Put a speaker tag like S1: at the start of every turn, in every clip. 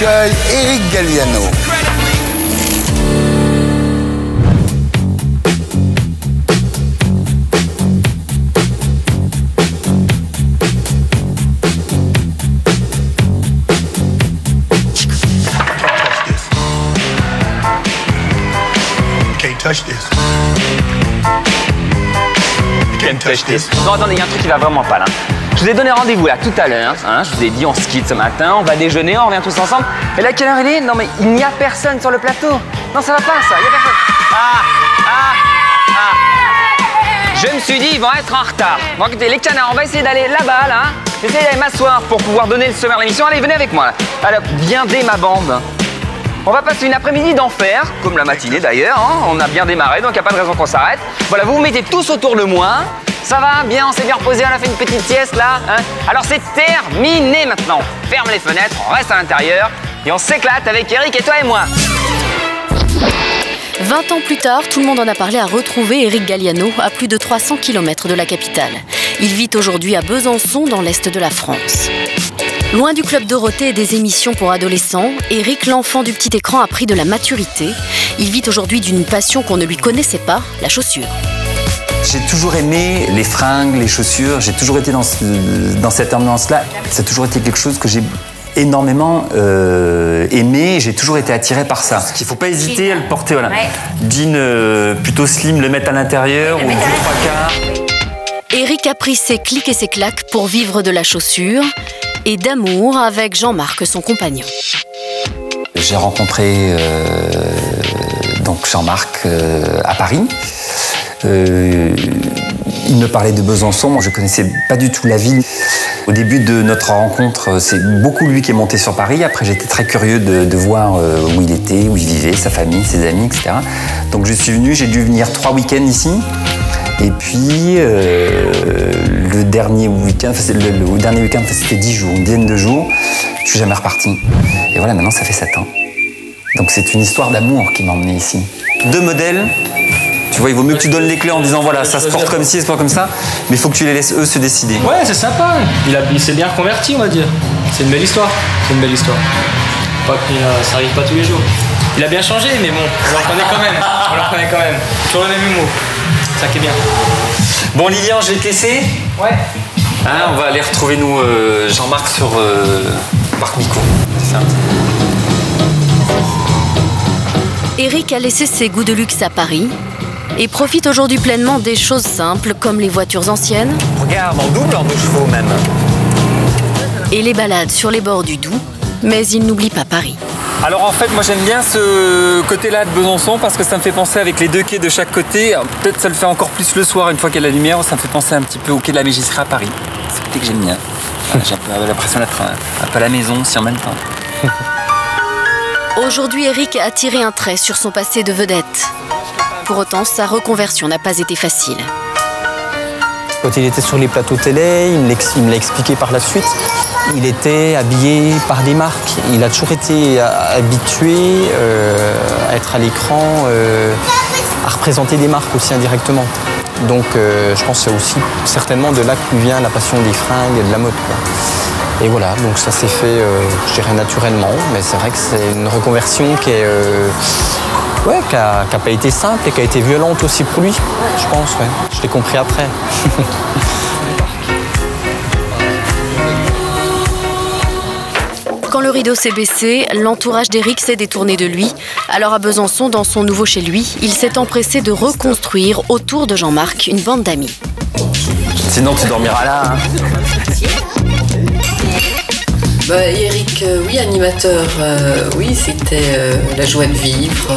S1: accueille Eric Galliano.
S2: touch this.
S3: Can't touch this. Non, attendez, il y a un truc qui va vraiment pas là. Je vous ai donné rendez-vous là tout à l'heure. Hein, je vous ai dit, on se quitte ce matin, on va déjeuner, on revient tous ensemble. Et là, quelle heure il est? Non, mais il n'y a personne sur le plateau. Non, ça va pas ça, il n'y a personne. Ah, ah, ah. Je me suis dit, ils vont être en retard. Bon, écoutez, les canards, on va essayer d'aller là-bas, là. J'essaie d'aller m'asseoir pour pouvoir donner le sommaire de l'émission. Allez, venez avec moi là. Alors, viendez ma bande. On va passer une après-midi d'enfer, comme la matinée d'ailleurs. hein. On a bien démarré, donc il n'y a pas de raison qu'on s'arrête. Voilà, vous vous mettez tous autour de moi. Ça va bien, on s'est bien reposé, on a fait une petite sieste là. hein. Alors c'est terminé maintenant. Ferme les fenêtres, on reste à l'intérieur et on s'éclate avec Eric et toi et moi.
S4: 20 ans plus tard, tout le monde en a parlé à retrouver Eric Galliano à plus de 300 km de la capitale. Il vit aujourd'hui à Besançon, dans l'est de la France. Loin du club Dorothée et des émissions pour adolescents, Eric, l'enfant du petit écran, a pris de la maturité. Il vit aujourd'hui d'une passion qu'on ne lui connaissait pas, la chaussure.
S5: J'ai toujours aimé les fringues, les chaussures, j'ai toujours été dans, ce- dans cette ambiance-là. Ça a toujours été quelque chose que j'ai énormément euh, aimé, et j'ai toujours été attiré par ça. Il faut pas hésiter à le porter, voilà. Jean euh, plutôt slim, le mettre à l'intérieur, ou du trois quarts.
S4: Eric a pris ses clics et ses claques pour vivre de la chaussure et d'amour avec Jean-Marc, son compagnon.
S5: J'ai rencontré euh, donc Jean-Marc euh, à Paris. Euh, il me parlait de Besançon, moi je connaissais pas du tout la ville. Au début de notre rencontre, c'est beaucoup lui qui est monté sur Paris. Après, j'étais très curieux de, voir euh, où il était, où il vivait, sa famille, ses amis, etc. Donc je suis venu, j'ai dû venir trois week-ends ici. Et puis euh, le dernier week-end, enfin, le, dernier week-end, c'était dix jours, une dizaine de jours. Je suis jamais reparti. Et voilà, maintenant ça fait sept ans. Donc c'est une histoire d'amour qui m'a emmené ici. Deux modèles. Tu vois, il vaut mieux que tu donnes les clés en disant voilà, ça se porte comme ci, ça se porte comme ça, mais il faut que tu les laisses eux se décider.
S6: Ouais, c'est sympa. Il, a- il s'est bien reconverti, on va dire. C'est une belle histoire. C'est une belle histoire. Pas que euh, ça arrive pas tous les jours. Il a bien changé, mais bon, on le reconnaît quand même. On le reconnaît quand même. Toujours le même humour. Ça qui est bien.
S5: Bon, Lilian, je vais te laisser.
S6: Ouais.
S5: Hein, on va aller retrouver nous euh, Jean-Marc sur euh, Parc Mico. C'est ça.
S4: Eric a laissé ses goûts de luxe à Paris et profite aujourd'hui pleinement des choses simples comme les voitures anciennes
S5: Regarde, en double, en deux chevaux même.
S4: et les balades sur les bords du Doubs. Mais il n'oublie pas Paris.
S5: Alors en fait, moi j'aime bien ce côté-là de Besançon parce que ça me fait penser avec les deux quais de chaque côté. Peut-être ça le fait encore plus le soir une fois qu'il y a la lumière. Ça me fait penser un petit peu au quai de la Mégisserie à Paris. C'est le côté que j'aime bien. J'ai un peu l'impression d'être un, un peu à la maison, si en même temps.
S4: Aujourd'hui, Eric a tiré un trait sur son passé de vedette. Pour autant, sa reconversion n'a pas été facile.
S7: Quand il était sur les plateaux télé, il me l'a expliqué par la suite, il était habillé par des marques. Il a toujours été euh, habitué euh, à être à l'écran, euh, à représenter des marques aussi indirectement. Donc je pense que c'est aussi certainement de là que vient la passion des fringues et de la mode. Et voilà, donc ça s'est fait, je dirais naturellement, mais c'est vrai que c'est une reconversion qui est... Ouais, qui n'a pas été simple et qui a été violente aussi pour lui, je pense, ouais. Je l'ai compris après.
S4: Quand le rideau s'est baissé, l'entourage d'Eric s'est détourné de lui. Alors à Besançon, dans son nouveau chez lui, il s'est empressé de reconstruire autour de Jean-Marc une bande d'amis.
S5: Sinon tu dormiras là. hein.
S8: Bah, Eric, euh, oui, animateur, euh, oui, c'était euh, la joie de vivre,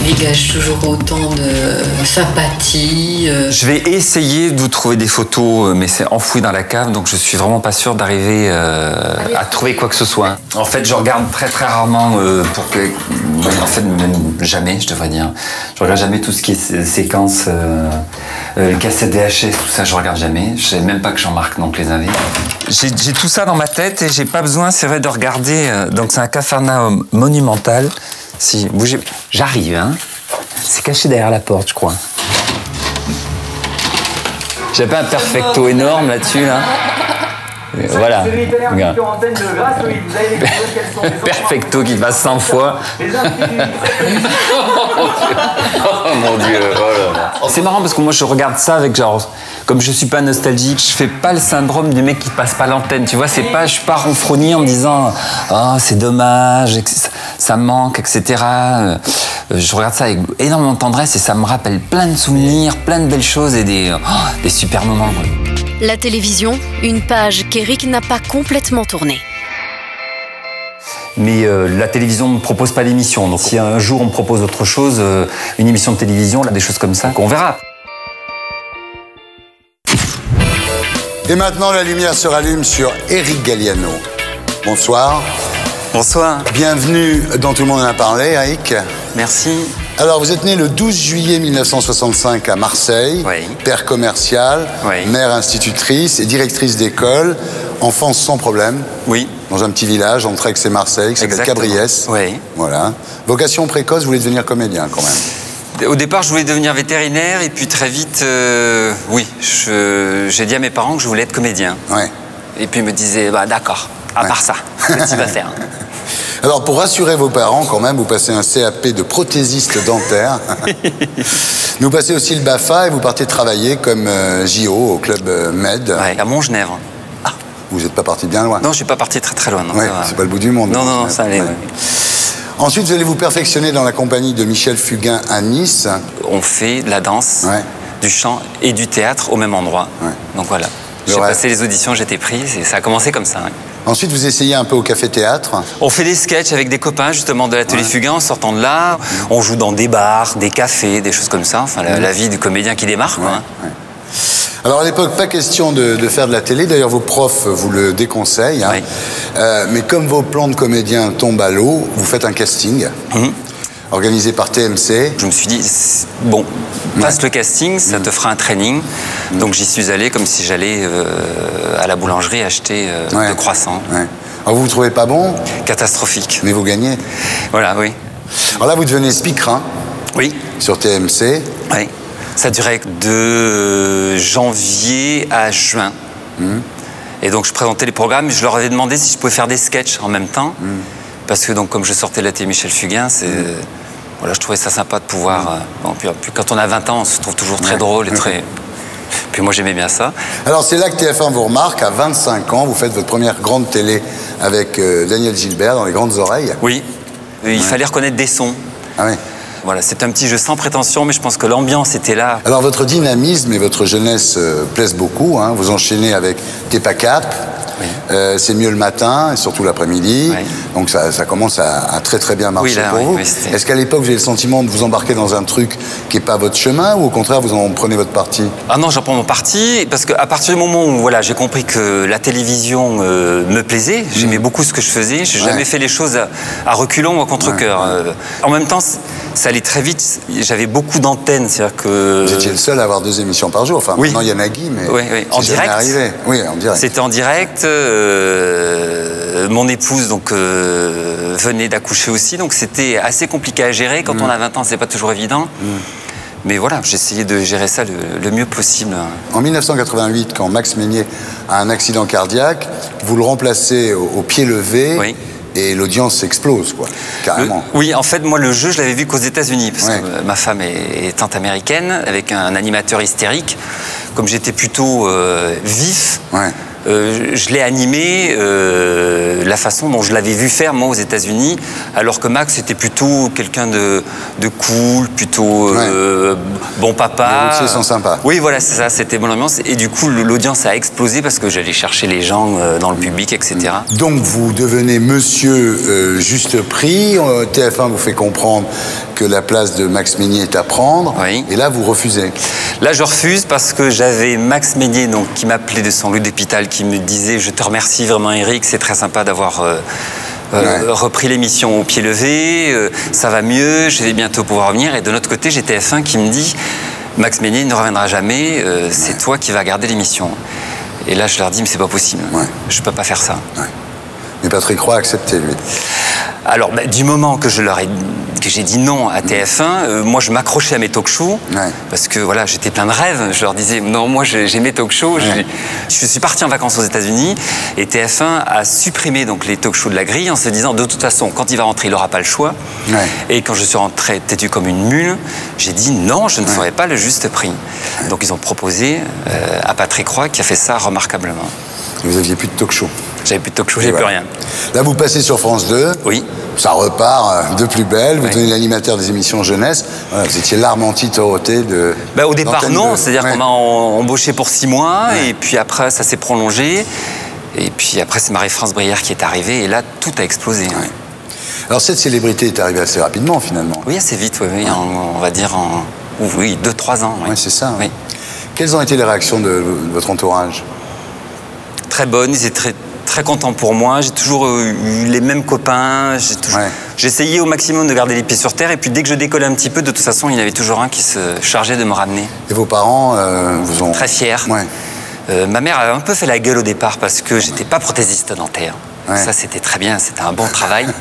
S8: dégage toujours autant de sympathie. euh.
S5: Je vais essayer de vous trouver des photos, euh, mais c'est enfoui dans la cave, donc je suis vraiment pas sûr d'arriver euh, à trouver quoi que ce soit. En fait, je regarde très très rarement euh, pour que. En fait, même jamais, je devrais dire. Je regarde jamais tout ce qui est sé- séquence, euh, euh, cassette VHS, tout ça, je regarde jamais. Je savais même pas que Jean-Marc donc les avait. J'ai tout ça dans ma tête et j'ai pas besoin, c'est vrai, de regarder. donc c'est un cafarnaum monumental. Si bougez, j'arrive, hein. C'est caché derrière la porte, je crois. J'ai pas un perfecto énorme là-dessus, là. Voilà. Regarde. Perfecto qui passe 100 fois. oh mon dieu. oh. C'est marrant parce que moi je regarde ça avec genre, comme je suis pas nostalgique, je fais pas le syndrome du mec qui passe pas l'antenne. Tu vois, c'est pas, je suis pas ronfrogné en me disant, oh c'est dommage, ça- me manque, etc. Euh, Je regarde ça avec énormément de tendresse et ça me rappelle plein de souvenirs, plein de belles choses et des, oh, des super moments. quoi.
S4: La télévision, une page qu'Eric n'a pas complètement tournée.
S5: Mais euh, la télévision ne me propose pas d'émission. Donc si un jour on me propose autre chose, euh, une émission de télévision, là, des choses comme ça, qu'on verra.
S1: Et maintenant, la lumière se rallume sur Eric Galliano. Bonsoir.
S5: Bonsoir.
S1: Bienvenue dans Tout le monde en a parlé, Eric.
S5: Merci.
S1: Alors, vous êtes né le 12 juillet 1965 à Marseille,
S5: Oui.
S1: père commercial,
S5: Oui.
S1: mère institutrice et directrice d'école, enfance sans problème,
S5: Oui.
S1: dans un petit village entre Aix et Marseille qui s'appelle. Cabriès.
S5: Oui.
S1: Voilà. Vocation précoce, vous voulez devenir comédien quand même.
S5: Au départ, je voulais devenir vétérinaire et puis très vite, euh, oui, j'ai dit à mes parents que je voulais être comédien.
S1: Ouais.
S5: Et puis ils me disaient, bah d'accord, à
S1: Ouais.
S5: part ça, qu'est-ce que tu vas faire?
S1: Alors, pour rassurer vos parents, quand même, vous passez un CAP de prothésiste dentaire. vous passez aussi le BAFA et vous partez travailler comme euh, JO au club euh, Med.
S5: Ouais, à Montgenèvre.
S1: Vous n'êtes pas parti bien loin.
S5: Non, je suis pas parti très très loin.
S1: Ouais, c'est pas le bout du monde.
S5: Non, non, non, ça allait.
S1: Ouais. Ensuite, vous allez vous perfectionner dans la compagnie de Michel Fugain à Nice.
S5: On fait de la danse,
S1: Ouais.
S5: du chant et du théâtre au même endroit.
S1: Ouais.
S5: Donc voilà. J'ai passé les auditions, j'étais pris, et ça a commencé comme ça. ouais.
S1: Ensuite, vous essayez un peu au café-théâtre.
S5: On fait des sketchs avec des copains justement de l'atelier Fugain en sortant de là. On joue dans des bars, des cafés, des choses comme ça. Enfin, la, la vie du comédien qui démarre. quoi, hein.
S1: Alors à l'époque, pas question de, de faire de la télé. D'ailleurs, vos profs vous le déconseillent. hein.
S5: Oui.
S1: Euh, mais comme vos plans de comédien tombent à l'eau, vous faites un casting
S5: Mhm.
S1: Organisé par TMC.
S5: Je me suis dit, bon, passe le casting, ça te fera un training. Donc j'y suis allé comme si j'allais euh, à la boulangerie acheter euh,
S1: Ouais.
S5: de croissants.
S1: Ouais. Alors vous vous trouvez pas bon,
S5: Catastrophique.
S1: mais vous gagnez.
S5: Voilà, oui.
S1: Alors là, vous devenez speaker hein,
S5: Oui,
S1: sur TMC.
S5: oui. Ça durait de janvier à juin. Et donc je présentais les programmes, je leur avais demandé si je pouvais faire des sketchs en même temps. Parce que donc comme je sortais de la télé Michel Fugain, c'est... Voilà, je trouvais ça sympa de pouvoir... euh, bon, puis, puis quand on a 20 ans, on se trouve toujours très
S1: Ouais.
S5: drôle et très... Puis moi j'aimais bien ça.
S1: Alors c'est là que TF1 vous remarque. À 25 ans, vous faites votre première grande télé avec euh, Daniel Gilbert dans Les Grandes Oreilles.
S5: Oui, il fallait reconnaître des sons.
S1: Ah oui.
S5: Voilà, c'est un petit jeu sans prétention, mais je pense que l'ambiance était là.
S1: Alors votre dynamisme et votre jeunesse euh, plaisent beaucoup. hein. Vous enchaînez avec T'es pas cap.
S5: Oui.
S1: Euh, c'est mieux le matin et surtout l'après-midi.
S5: Oui.
S1: Donc ça, ça commence à, à très très bien marcher
S5: Oui, là,
S1: pour vous. Est-ce qu'à l'époque vous avez le sentiment de vous embarquer dans un truc qui n'est pas votre chemin ou au contraire vous en prenez votre parti
S5: Ah non, j'en prends mon parti, parce qu'à partir du moment où voilà, j'ai compris que la télévision euh, me plaisait, j'aimais beaucoup ce que je faisais, j'ai
S1: Mm. Ouais.
S5: jamais fait les choses à, à reculons ou à contre-cœur. Euh, en même temps, ça allait très vite, j'avais beaucoup d'antennes, c'est-à-dire que...
S1: Vous étiez le seul à avoir deux émissions par jour. Enfin
S5: oui.
S1: maintenant il y en a Guy, mais
S5: Oui, oui. En direct.
S1: arrivé. Oui, en direct.
S5: C'était en direct. euh, mon épouse donc euh, venait d'accoucher aussi, donc c'était assez compliqué à gérer.
S1: Mm.
S5: Quand on a 20 ans, c'est pas toujours évident. Mais voilà, j'essayais de gérer ça le, le mieux possible.
S1: En 1988, quand Max Meignet a un accident cardiaque, vous le remplacez au, au pied levé
S5: Oui.
S1: Et l'audience explose, quoi, carrément.
S5: Le- oui, en fait, moi, le jeu, je l'avais vu qu'aux États-Unis, parce
S1: Ouais.
S5: que ma femme est, est tante américaine, avec un animateur hystérique. Comme j'étais plutôt euh, vif,
S1: Ouais.
S5: euh, je l'ai animé euh, la façon dont je l'avais vu faire, moi, aux États-Unis, alors que Max était plutôt quelqu'un de, de cool, plutôt euh, bon papa.
S1: Les routiers sont sympas.
S5: Oui, voilà, c'est ça, c'était mon ambiance. Et du coup, l'audience a explosé parce que j'allais chercher les gens euh, dans le public, etc.
S1: Donc vous devenez monsieur euh, juste prix. Euh, TF1 vous fait comprendre que la place de Max Meignet est à prendre.
S5: Oui.
S1: Et là, vous refusez.
S5: Là, je refuse parce que j'avais Max Ménier, donc, qui m'appelait de son lit d'hôpital, qui me disait Je te remercie vraiment, Eric, c'est très sympa d'avoir. euh, euh,
S1: Ouais.
S5: repris l'émission au pied levé, euh, ça va mieux, je vais bientôt pouvoir revenir. Et de l'autre côté, j'ai TF1 qui me dit Max Ménier ne reviendra jamais, euh, c'est toi qui vas garder l'émission. Et là, je leur dis Mais c'est pas possible,
S1: Ouais.
S5: je peux pas faire ça.
S1: Mais Patrick Roy a accepté, lui.
S5: Alors, bah, du moment que je leur ai, que j'ai dit non à TF1, euh, moi je m'accrochais à mes talk-shows
S1: Ouais.
S5: parce que voilà, j'étais plein de rêves. Je leur disais non, moi j'ai mes talk-shows. Je suis parti en vacances aux États-Unis et TF1 a supprimé donc les talk-shows de la grille en se disant de toute façon, quand il va rentrer, il n'aura pas le choix.
S1: Ouais.
S5: Et quand je suis rentré têtu comme une mule, j'ai dit non, je ne ferai pas le juste prix. Donc ils ont proposé euh, à Patrick Roy qui a fait ça remarquablement.
S1: Vous aviez plus de talk-show.
S5: J'avais plus de talk-show,
S1: Et
S5: j'ai
S1: voilà.
S5: plus rien.
S1: Là, vous passez sur France 2.
S5: Oui.
S1: Ça repart euh, de plus belle. Vous
S5: Oui.
S1: devenez l'animateur des émissions jeunesse. Voilà, vous étiez l'arme anti-Toroté de.
S5: Bah, au départ, non.
S1: 2.
S5: C'est-à-dire
S1: Ouais.
S5: qu'on m'a embauché pour six mois,
S1: Ouais.
S5: et puis après, ça s'est prolongé. Et puis après, c'est Marie-France Brière qui est arrivée, et là, tout a explosé.
S1: Alors, cette célébrité est arrivée assez rapidement, finalement.
S5: Oui, assez vite, oui, en- on va dire en oui, deux, trois ans. oui.
S1: C'est ça.
S5: Oui.
S1: Quelles ont été les réactions de, de votre entourage?
S5: Très bonne, ils étaient très, très contents pour moi. J'ai toujours euh, eu les mêmes copains. J'ai toujours-
S1: Ouais.
S5: J'essayais au maximum de garder les pieds sur terre, et puis dès que je décollais un petit peu, de toute façon, il y en avait toujours un qui se chargeait de me ramener.
S1: Et vos parents euh, vous ont.
S5: Très fier.
S1: Ouais.
S5: Euh, ma mère a un peu fait la gueule au départ parce que j'étais pas prothésiste dentaire.
S1: Ouais.
S5: Ça, c'était très bien, c'était un bon travail.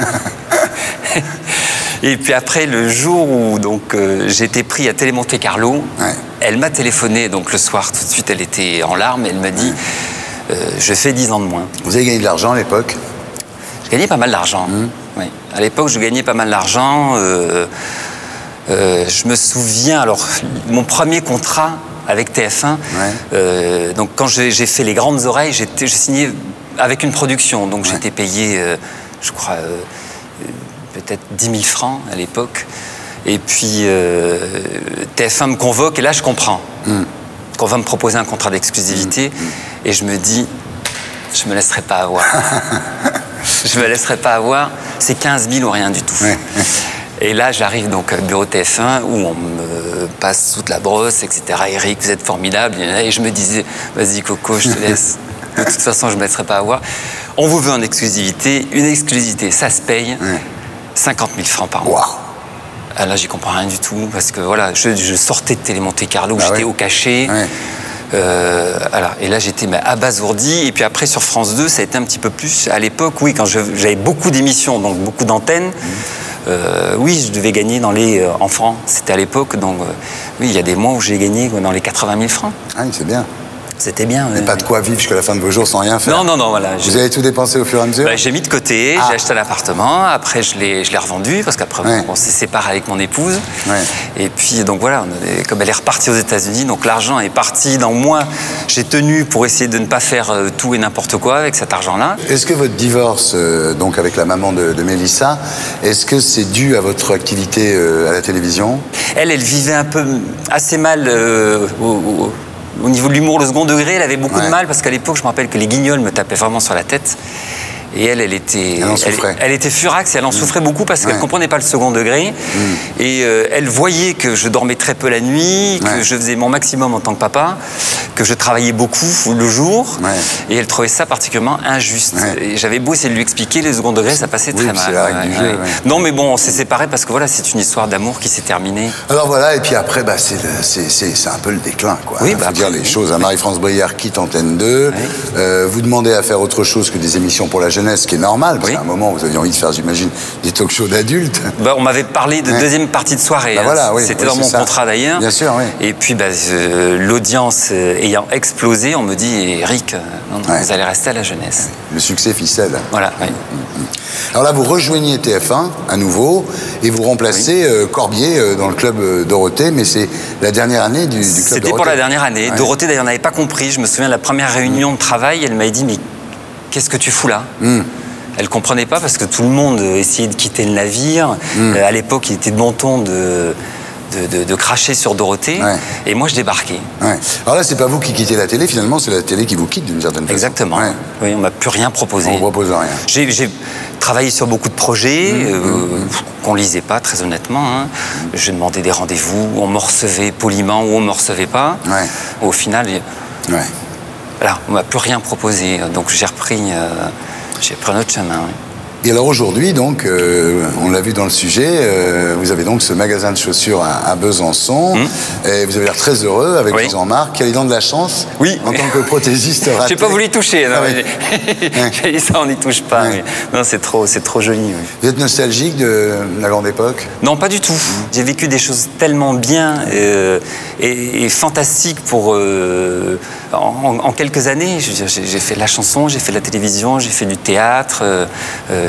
S5: Et puis après, le jour où donc euh, été pris à Télé Monte Carlo,
S1: Ouais.
S5: elle m'a téléphoné donc le soir tout de suite. Elle était en larmes. Elle m'a dit je fais 10 ans de moins.
S1: Vous avez gagné de l'argent à l'époque
S5: Je gagnais pas mal d'argent.
S1: Mmh.
S5: Oui. À l'époque, je gagnais pas mal d'argent. euh, euh, je me souviens, alors, mon premier contrat avec TF1, euh, donc quand j'ai j'ai fait Les Grandes Oreilles, je signais avec une production. Donc j'étais payé, euh, je crois, euh, euh, peut-être 10 000 francs à l'époque. Et puis euh, TF1 me convoque et là, je comprends qu'on va me proposer un contrat d'exclusivité. Et je me dis, je me laisserai pas avoir. je me laisserai pas avoir. C'est 15 000 ou rien du tout.
S1: Ouais.
S5: Et là, j'arrive donc au bureau TF1 où on me passe toute la brosse, etc. Eric, vous êtes formidable. Et je me disais, vas-y Coco, je te laisse. De toute façon, je ne me laisserai pas avoir. On vous veut en exclusivité. Une exclusivité, ça se paye. 50 000 francs par mois.
S1: Waouh
S5: Ah, là, j'y comprends rien du tout parce que voilà, je, je sortais de Télé Monte Carlo où
S1: Bah
S5: j'étais
S1: ouais.
S5: au cachet.
S1: Ouais.
S5: Euh. Et là, j'étais abasourdi. Et puis après, sur France 2, ça a été un petit peu plus. À l'époque, oui, quand j'avais beaucoup d'émissions, donc beaucoup d'antennes, euh, oui, je devais gagner dans les, euh, en francs. C'était à l'époque, donc oui, il y a des mois où j'ai gagné dans les 80 000 francs.
S1: Ah oui, c'est bien.
S5: C'était bien. Ouais.
S1: pas de quoi vivre jusqu'à la fin de vos jours sans rien faire.
S5: Non, non, non, voilà.
S1: Vous avez tout dépensé au fur et à mesure
S5: Bah, j'ai mis de côté,
S1: Ah.
S5: j'ai acheté un appartement, après je l'ai, revendu parce qu'après
S1: Ouais.
S5: on s'est séparé avec mon épouse.
S1: Ouais.
S5: Et puis donc voilà, on avait- comme elle est repartie aux États-Unis, donc l'argent est parti dans moi. J'ai tenu pour essayer de ne pas faire euh, tout et n'importe quoi avec cet argent-là.
S1: Est-ce que votre divorce, euh, donc avec la maman de, de Mélissa, est-ce que c'est dû à votre activité euh, à la télévision?
S5: Elle, elle vivait un peu assez mal euh, au, au- au niveau de l'humour, le second degré. Elle avait beaucoup
S1: Ouais.
S5: de mal parce qu'à l'époque, je me rappelle que les guignols me tapaient vraiment sur la tête. Et elle, elle était,
S1: Elle en
S5: elle, était furax et elle en souffrait beaucoup parce qu'elle
S1: Ouais.
S5: comprenait pas le second degré. Et euh, elle voyait que je dormais très peu la nuit, que
S1: Ouais.
S5: je faisais mon maximum en tant que papa, que je travaillais beaucoup le jour.
S1: Ouais.
S5: Et elle trouvait ça particulièrement injuste. Et j'avais beau essayer de lui expliquer, le second degré, ça passait
S1: Oui,
S5: très mal.
S1: la règle du jeu, ouais.
S5: Non, mais bon, on s'est séparés parce que voilà, c'est une histoire d'amour qui s'est terminée.
S1: Alors voilà, et puis après, bah, c'est, un peu le déclin, quoi.
S5: Oui, bah
S1: faut dire les
S5: oui.
S1: choses. Marie-France Brière quitte Antenne 2. Euh, vous demandez à faire autre chose que des émissions pour la jeunesse, ce qui est normal, parce
S5: Oui.
S1: qu'à un moment, vous aviez envie de faire, j'imagine, des talk-shows d'adultes.
S5: Bah, on m'avait parlé de
S1: Ouais.
S5: deuxième partie de soirée.
S1: Bah
S5: hein.
S1: voilà, oui,
S5: C'était
S1: oui,
S5: dans mon
S1: ça.
S5: contrat d'ailleurs.
S1: Bien sûr, oui.
S5: Et puis bah, euh, l'audience euh, ayant explosé, on me dit Eric, euh, non, non,
S1: Ouais.
S5: vous allez rester à la jeunesse.
S1: Le succès ficelle.
S5: Voilà. oui.
S1: Alors là, vous rejoignez TF1 à nouveau et vous remplacez euh, Corbier euh, dans le club Dorothée, mais c'est la dernière année du, du club
S5: C'était pour la dernière année.
S1: Ouais.
S5: Dorothée d'ailleurs n'avait pas compris. Je me souviens de la première réunion de travail, elle m'avait dit mais qu'est-ce que tu fous là
S1: Hmm.
S5: Elle comprenait pas parce que tout le monde essayait de quitter le navire.
S1: Hmm.
S5: Euh, à l'époque, il était de bon ton de, de, de- de cracher sur Dorothée.
S1: Ouais.
S5: Et moi, je débarquais.
S1: Ouais. Alors là, c'est pas vous qui quittez la télé, finalement, c'est la télé qui vous quitte d'une certaine façon.
S5: Exactement.
S1: Ouais.
S5: Oui, on m'a plus rien proposé.
S1: On vous propose rien.
S5: J'ai travaillé sur beaucoup de projets euh, qu'on lisait pas, très honnêtement. hein. J'ai demandé des rendez-vous, on me recevait poliment ou on me recevait pas. Au final,
S1: Ouais.
S5: Voilà, on m'a plus rien proposé. Donc j'ai repris, euh, j'ai pris un autre chemin.
S1: Et alors aujourd'hui, donc, euh, on l'a vu dans le sujet, euh, vous avez donc ce magasin de chaussures à, à Besançon, et vous avez l'air très heureux avec.
S5: Oui.
S1: Jean-Marc, qui a les dents de la chance
S5: Oui.
S1: en tant que prothésiste raté.
S5: J'ai pas voulu y toucher. non,
S1: Ah
S5: mais ça, on n'y touche pas. Mais Non, c'est trop, c'est trop joli.
S1: Vous êtes nostalgique de la grande époque?
S5: Non, pas du tout. J'ai vécu des choses tellement bien euh, et, et fantastiques pour en, en quelques années. J'ai j'ai fait de la chanson, j'ai fait de la télévision, j'ai fait du théâtre, euh,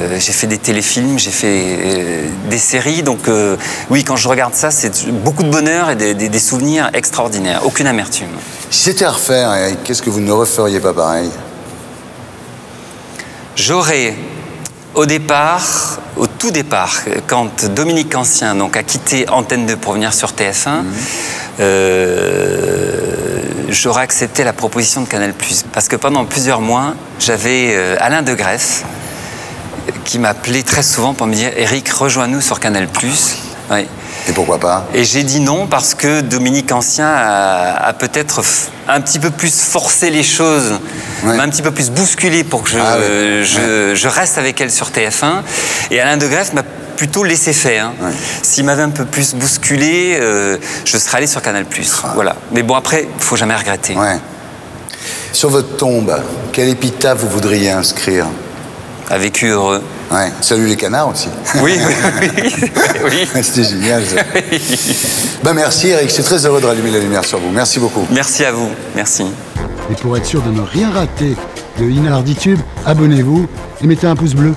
S5: euh, j'ai fait des téléfilms, j'ai fait euh, des séries. Donc euh, oui, quand je regarde ça, c'est beaucoup de bonheur et des, des- des souvenirs extraordinaires. Aucune amertume.
S1: Si c'était à refaire, qu'est-ce que vous ne referiez pas pareil?
S5: J'aurais, au départ, au tout départ, quand Dominique Ancien donc, a quitté Antenne 2 pour venir sur TF1, euh, j'aurais accepté la proposition de Canal+. Parce que pendant plusieurs mois, j'avais euh, Alain de Greff qui m'appelait très souvent pour me dire « Eric, rejoins-nous sur Canal+. Oui.
S1: Et pourquoi pas
S5: Et j'ai dit non parce que Dominique Ancien a, a peut-être un petit peu plus forcé les choses, m'a un petit peu plus bousculé pour que je,
S1: Ah ouais.
S5: je, je reste avec elle sur TF1. Et Alain de Greff m'a plutôt laissé faire. hein. S'il m'avait un peu plus bousculé, euh, je serais allé sur Canal+. Voilà. Mais bon, après, il faut jamais regretter.
S1: Sur votre tombe, quelle épitaphe vous voudriez inscrire?
S5: A vécu heureux.
S1: Ouais. Salut les canards aussi.
S5: Oui, oui, oui. oui.
S1: C'était génial. ça. ben merci Eric, je suis très heureux de rallumer la lumière sur vous. Merci beaucoup.
S5: Merci à vous. Merci.
S9: Et pour être sûr de ne rien rater de Inarditube, abonnez-vous et mettez un pouce bleu.